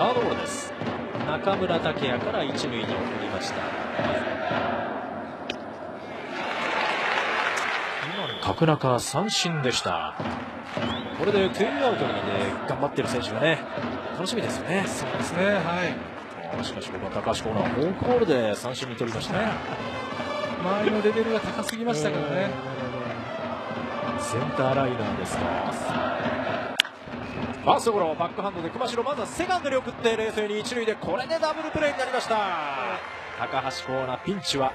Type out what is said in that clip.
サードゴロです。中村剛也から一塁に送りました。角中三振でした。これでツーアウトにね頑張ってる選手がね楽しみですよね。そうですねはい。しかしここは高橋コーナーフォークボールで三振に取りましたね。周りのレベルが高すぎましたからね。センターライナーですかファーストゴロバックハンドで熊代まずはセカンドに送って冷静に一塁でこれでダブルプレーになりました。高橋コーナーピンチは。